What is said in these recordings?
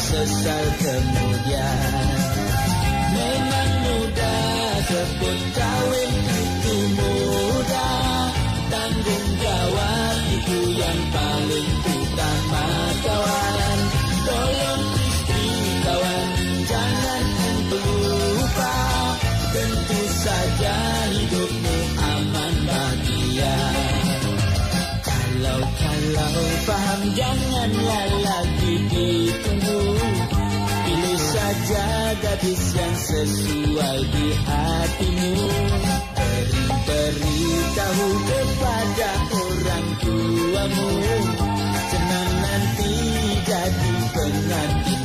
sesal kemudian Memang mudah sebut kawin itu paham janganlah lagi ditunggu. Pilih saja gadis yang sesuai di hatimu. Beri beritahu kepada orang tuamu. Senang nanti jadi pengantin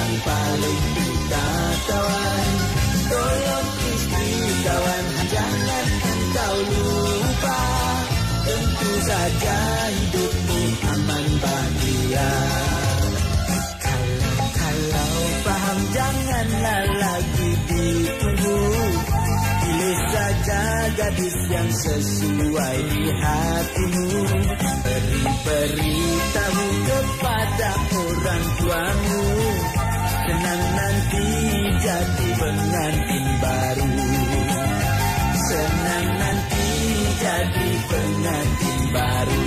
yang paling kita kawan Tolong istri kawan jangan engkau lupa Tentu saja hidupmu aman bahagia Kalau kalau paham janganlah lagi ditunggu. Pilih saja gadis yang sesuai di hatimu. Beri beritahu kepada orang tuamu Jangan nanti jadi pengantin baru. Senang nanti jadi pengantin baru.